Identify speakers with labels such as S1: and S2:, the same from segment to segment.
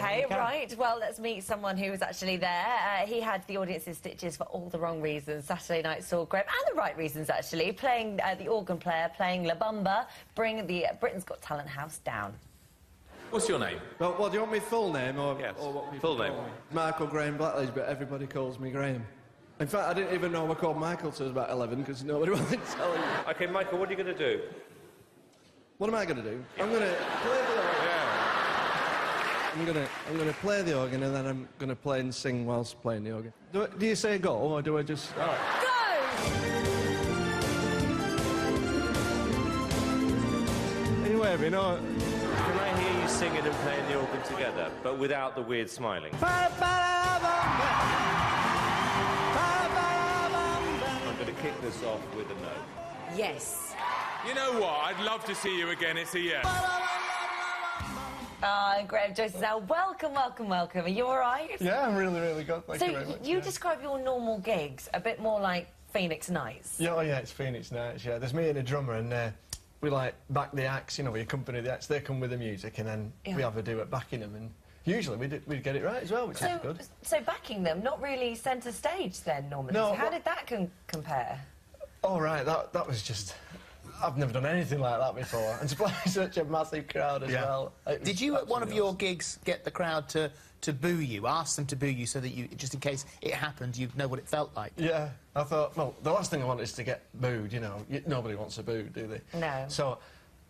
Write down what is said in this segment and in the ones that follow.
S1: OK, right. Well, let's meet someone who was actually there. Uh, he had the audience's stitches for all the wrong reasons. Saturday night saw Graham, and the right reasons, actually, playing uh, the organ player, playing La Bamba, bring the Britain's Got Talent house down.
S2: What's your name?
S3: Well, what, do you want my full name or,
S2: Yes,
S3: or what people
S2: full name.
S3: me? Michael Graham Blackledge, but everybody calls me Graham. In fact, I didn't even know I was called Michael till I was about 11 because nobody wanted to tell me.
S2: Okay, Michael, what are you going to do?
S3: What am I going to do? I'm going to play the organ.
S2: Yeah.
S3: I'm going to I'm going to play the organ and then I'm going to play and sing whilst playing the organ. Do, do you say go or do I just? All right. Anyway, you know.
S2: Can I hear you singing and playing the organ together, but without the weird smiling? I'm going to kick this off with a note.
S1: Yes.
S4: You know what? I'd love to see you again. It's a yes.
S1: Uh, Graham Joyce out. Welcome, welcome, welcome. Are you all right?
S5: Yeah, I'm really, really good. Thank
S1: So
S5: you very much.
S1: you
S5: yeah.
S1: describe your normal gigs a bit more like Phoenix Nights.
S5: Yeah, oh yeah, it's Phoenix Nights, yeah. There's me and a drummer, and uh, we, like, back the acts, you know, we accompany the acts. They come with the music, and then
S1: Yeah.
S5: we have a do at backing them, and usually we, do, we get it right as well, which is good.
S1: so backing them, not really centre stage then normally.
S5: No,
S1: so how did that con- compare?
S5: Oh, right, that, that was just... I've never done anything like that before. And to play such a massive crowd as
S6: Yeah.
S5: well.
S6: Did you at one of
S5: absolutely
S6: your
S5: awesome.
S6: gigs get the crowd to, to boo you, ask them to boo you so that you, just in case it happened, you'd know what it felt like?
S5: Yeah, I thought, well, the last thing I want is to get booed, you know. Y- Nobody wants a boo, do they?
S1: No.
S5: So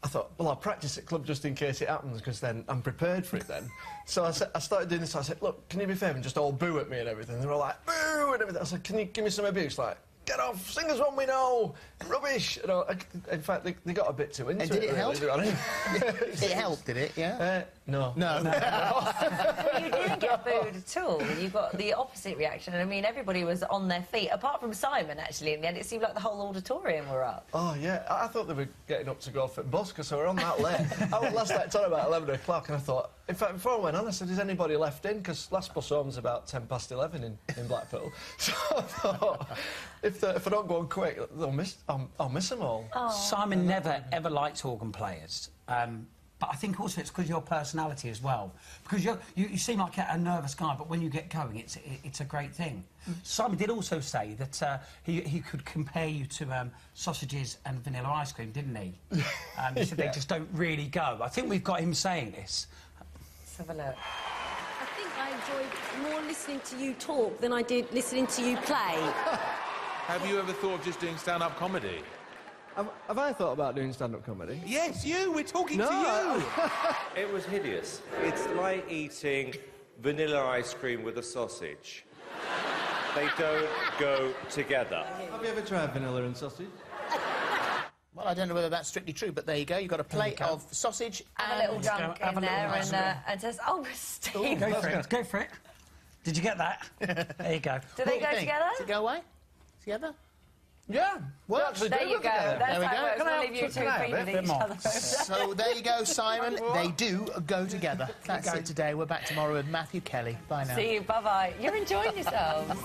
S5: I thought, well, I'll practice at club just in case it happens, because then I'm prepared for it then. so I, said, I started doing this, I said, look, can you be fair and just all boo at me and everything? They were all like, boo and everything. I said, can you give me some abuse? Like, get off, singers one we know, rubbish. You know, I, in fact, they, they got a bit too into
S6: And did it
S5: really,
S6: help?
S5: to be.
S6: It helped, did it? Yeah?
S5: Uh, no.
S6: no.
S1: Well, you didn't get booed at all. You got the opposite reaction. And I mean, everybody was on their feet, apart from Simon, actually, in the end. It seemed like the whole auditorium were up.
S5: Oh, yeah. I, I thought they were getting up to go off at bus because they were on that late. I was last night on about 11 o'clock and I thought, in fact, before I went on, I said, is anybody left in? Because last bus home's about 10 past 11 in, in Blackpool. So I thought, if, the, if I don't go on quick, they'll miss, I'll, I'll miss them all.
S7: Simon never ever liked organ players. Um, but I think also it's because of your personality as well. Because you're, you, you seem like a, a nervous guy, but when you get going, it's, it, it's a great thing. Simon did also say that uh, he, he could compare you to um, sausages and vanilla ice cream, didn't he? Um, he said they just don't really go. I think we've got him saying this.
S1: Let's have a look.
S8: I think I enjoyed more listening to you talk than I did listening to you play.
S4: Have you ever thought of just doing stand-up comedy?
S3: Have, have I thought about doing stand-up comedy?
S4: Yes, you. We're talking
S3: No,
S4: to you.
S2: It was hideous. It's like eating vanilla ice cream with a sausage. They don't go together.
S3: Have you ever tried vanilla and sausage?
S6: Well, I don't know whether that's strictly true, but there you go. You've got a plate of sausage
S1: Have a
S6: and...
S1: little dunk
S7: have
S1: in
S7: a little
S1: there and, uh, and says, oh, Steve.
S7: Go for it. Go for it. Did you get that? there you go.
S1: Do they
S6: What do
S1: go
S6: you think?
S1: together?
S6: Does it go away? Together?
S5: Yeah.
S6: Well,
S5: actually
S1: There
S5: do
S1: you
S5: go
S1: go.
S5: together.
S1: That's
S6: There we
S1: how
S6: go.
S1: it works.
S5: Can
S1: We'll leave you
S5: some-
S1: two
S5: can I have
S1: feeding each
S7: more?
S1: other.
S6: So there you go, Simon. they do go together. That's it today. We're back tomorrow with Matthew Kelly. Bye now.
S1: See you. Bye bye. You're enjoying yourselves.